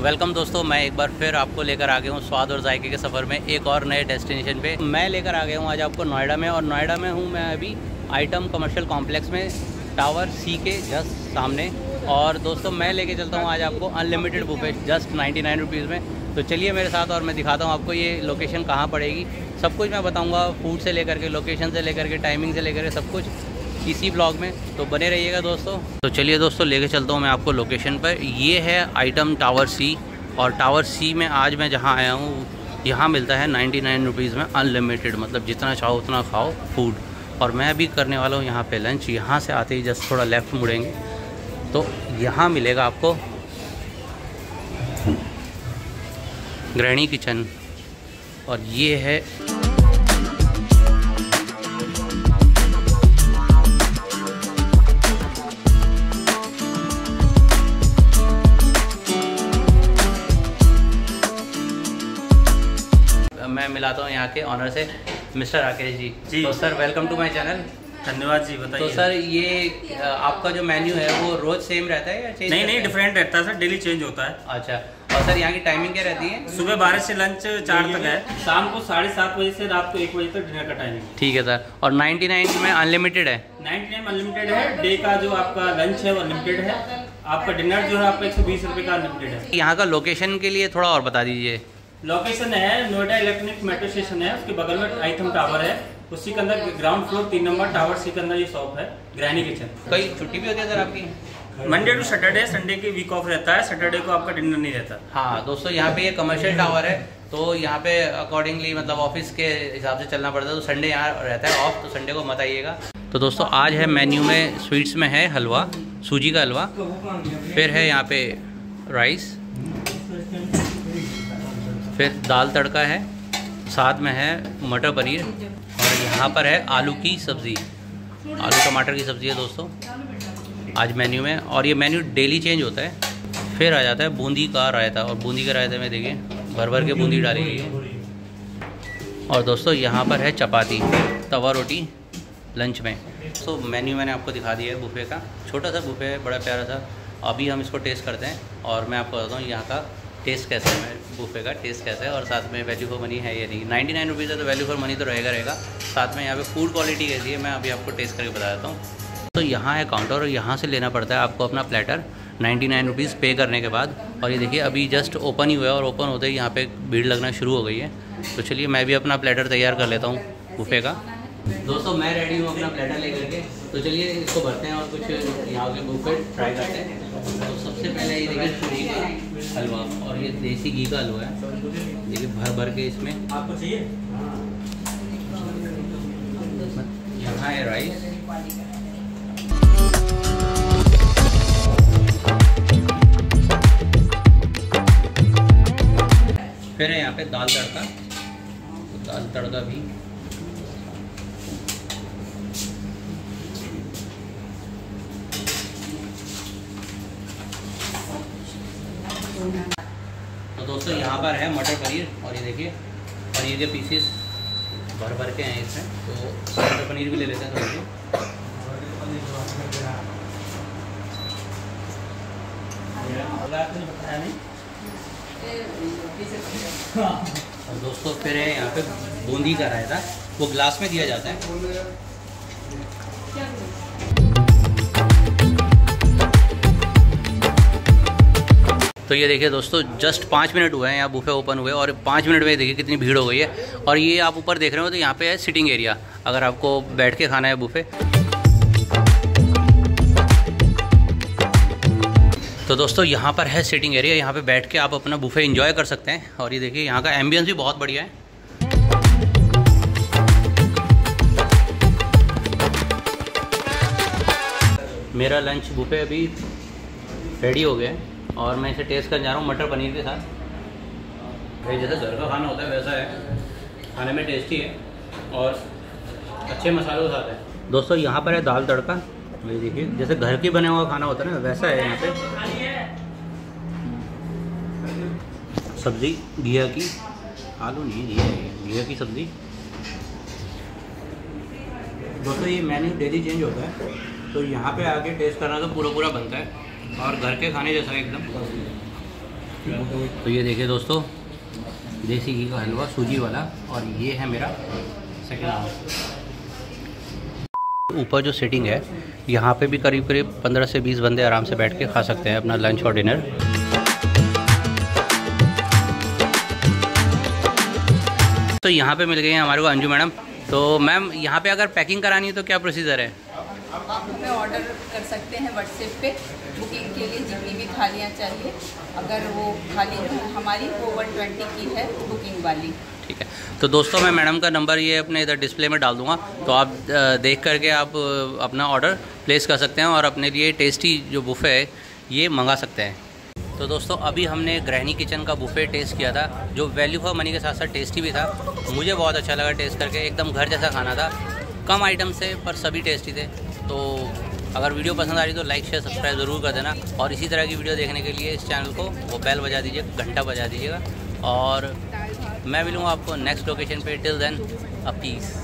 Welcome दोस्तों, मैं एक बार फिर आपको लेकर आ गया हूँ स्वाद और जायके के सफ़र में एक और नए डेस्टिनेशन पे। मैं लेकर आ गया हूँ आज आपको नोएडा में और नोएडा में हूँ मैं अभी आइटम कमर्शियल कॉम्प्लेक्स में, टावर सी के जस्ट सामने। और दोस्तों, मैं लेके चलता हूँ आज आपको unlimited buffet, just ninety nine rupees में। तो चलिए मेरे साथ और मैं दिखाता हूँ आपको ये लोकेशन कहाँ पड़ेगी। सब कुछ मैं बताऊँगा फ़ूड से लेकर के लोकेशन से लेकर के टाइमिंग से लेकर के सब कुछ। इसी ब्लॉग में तो बने रहिएगा दोस्तों। तो चलिए दोस्तों, लेके चलता हूँ मैं आपको लोकेशन पर। ये है आइटम टावर सी और टावर सी में आज मैं जहाँ आया हूँ, यहाँ मिलता है नाइन्टी नाइन रुपीज़ में अनलिमिटेड मतलब जितना चाहो उतना खाओ फ़ूड और मैं अभी करने वाला हूँ यहाँ पे लंच यहाँ से आते ही जस्ट थोड़ा लेफ़्ट मुड़ेंगे। तो यहाँ मिलेगा आपको गृहिणी किचन और ये है मैं मिलाता हूँ यहाँ के ऑनर से मिस्टर राकेश जी। जी। तो sir welcome to my channel धन्यवाद जी बताइए। तो सर ये आपका जो मेन्यू है वो रोज सेम रहता है या चेंज नहीं नहीं डिफरेंट रहता है सर डेली चेंज होता है। अच्छा और सर यहाँ की टाइमिंग क्या रहती है? सुबह बारह से लंच चार तक है। शाम को साढ़े सात बजे से रात को एक बजे तक डिनर का टाइमिंग ठीक है सर। और 99 में अनलिमिटेड है? नाइन्टी नाइन अनलिमिटेड है। डे का जो आपका लंच है वो अनलिमिटेड है। आपका डिनर जो है आपका एक सौ बीस रुपये का अनलिमिटेड है। यहाँ का लोकेशन के लिए थोड़ा और बता दीजिए। लोकेशन है नोएडा इलेक्ट्रॉनिक मेट्रो स्टेशन है उसके बगल में आइथम टावर है। उसी के अंदर ग्राउंड फ्लोर तीन नंबर टावर सी के अंदर ये शॉप है ग्रैनी किचन कई छुट्टी भी होती है सर आपकी? मंडे टू सैटरडे संडे की वीक ऑफ़ रहता है सैटरडे को आपका डिनर नहीं रहता। हाँ दोस्तों यहाँ पे ये कमर्शियल टावर है तो यहाँ पे अकॉर्डिंगली मतलब ऑफ़िस के हिसाब से चलना पड़ता है तो संडे यहाँ रहता है ऑफ़ तो संडे को मत आइएगा। तो दोस्तों आज है मेन्यू में स्वीट्स में है हलवा सूजी का हलवा फिर है यहाँ पे राइस फिर दाल तड़का है, साथ में है मटर पनीर और यहाँ पर है आलू की सब्ज़ी। आलू टमाटर की सब्ज़ी है दोस्तों, आज मेन्यू में और ये मेन्यू डेली चेंज होता है। फिर आ जाता है बूंदी का रायता और बूंदी के रायते में देखिए, भर भर के बूंदी डाली गई है। और दोस्तों यहाँ पर है चपाती, तवा रोटी, लंच में। तो मेन्यू मैंने आपको दिखा दिया है बुफे का, छोटा सा बुफे है, बड़ा प्यारा सा। अभी हम इसको टेस्ट करते हैं और मैं आपको बताता हूँ यहाँ का टेस्ट कैसा है बुफे का टेस्ट कैसा है और साथ में वैल्यू फॉर मनी है या नहीं। नाइन्टी नाइन रुपीज़ है तो वैल्यू फॉर मनी तो रहेगा रहेगा। साथ में यहाँ पे फ़ूड क्वालिटी कैसी है, मैं अभी आपको टेस्ट करके बता देता हूँ। तो यहाँ है काउंटर और यहाँ से लेना पड़ता है आपको अपना प्लेटर नाइन्टी नाइन रुपीज़ पे करने के बाद। और ये देखिए, अभी जस्ट ओपन ही हुआ है और ओपन होते ही यहाँ पर भीड़ लगना शुरू हो गई है। तो चलिए, मैं भी अपना प्लेटर तैयार कर लेता हूँ बुफे का। दोस्तों मैं रेडी हूँ अपना प्लेटर लेकर के। तो चलिए इसको भरते हैं और कुछ यहाँ के बुफे ट्राई करते हैं। तो सबसे पहले ये देखिए सूजी का हलवा और ये देसी घी का हलवा है। देखिए भर भर के इसमें। आपको चाहिए? यहाँ है राइस फिर है यहाँ पे दाल तड़का। तो दाल तड़का भी। तो दोस्तों, यहाँ पर है मटर पनीर और ये देखिए, पनीर के पीसेस भर भर के हैं इसमें। तो मटर पनीर भी ले लेते हैं थोड़ी और दोस्तों, फिर है यहाँ पे बूंदी का रायता। वो ग्लास में दिया जाता है। तो ये देखिए दोस्तों जस्ट पाँच मिनट हुए हैं, यहाँ बुफे ओपन हुए, और पाँच मिनट में देखिए कितनी भीड़ हो गई है। और ये आप ऊपर देख रहे हो तो यहाँ पे है सिटिंग एरिया अगर आपको बैठ के खाना है बुफे तो दोस्तों, यहाँ पर है सिटिंग एरिया यहाँ पे बैठ के आप अपना बुफे एंजॉय कर सकते हैं। और ये देखिए, यहाँ का एम्बियंस भी बहुत बढ़िया है। मेरा लंच बुफे अभी रेडी हो गया है। और मैं इसे टेस्ट करने जा रहा हूँ, मटर पनीर के साथ। भाई, जैसे घर का खाना होता है, वैसा है। खाने में टेस्टी है और अच्छे मसालों के साथ है। दोस्तों, यहाँ पर है दाल तड़का। ये देखिए, जैसे घर के बने हुआ खाना होता है ना, वैसा है यहाँ पे। सब्ज़ी, घिया की। आलू नहीं, घिया घिया की सब्ज़ी। दोस्तों, ये मेन्यू डेली चेंज होता है। तो यहाँ पे आके टेस्ट करना तो पूरा पूरा बनता है। और घर के खाने जैसा एकदम। तो ये देखिए दोस्तों देसी घी का हलवा सूजी वाला और ये है मेरा सेकेंड हाउस ऊपर जो सीटिंग है यहाँ पे भी करीब करीब 15 से 20 बंदे आराम से बैठ के खा सकते हैं अपना लंच और डिनर तो यहाँ पे मिल गई हैं हमारे को अंजू मैडम। तो मैम यहाँ पे अगर पैकिंग करानी है तो क्या प्रोसीजर है? आप हमें ऑर्डर कर सकते हैं व्हाट्सएप पे। बुकिंग के लिए जितनी भी थालियाँ चाहिए। अगर वो थाली जो हमारी वन ट्वेंटी की है बुकिंग वाली। ठीक है। तो दोस्तों, मैं मैडम का नंबर ये अपने इधर डिस्प्ले में डाल दूँगा। तो आप देख करके आप अपना ऑर्डर प्लेस कर सकते हैं और अपने लिए टेस्टी जो बुफ़े है, ये मंगा सकते हैं। तो दोस्तों, अभी हमने ग्रहणी किचन का बुफे टेस्ट किया था, जो वैल्यू फॉर मनी के साथ साथ टेस्टी भी था। मुझे बहुत अच्छा लगा टेस्ट करके, एकदम घर जैसा खाना था। कम आइटम से पर सभी टेस्टी थे। तो अगर वीडियो पसंद आ रही तो लाइक शेयर सब्सक्राइब ज़रूर कर देना। और इसी तरह की वीडियो देखने के लिए इस चैनल को वो बैल बजा दीजिए घंटा बजा दीजिएगा। और मैं मिलूँगा आपको नेक्स्ट लोकेशन पे। Till then a peace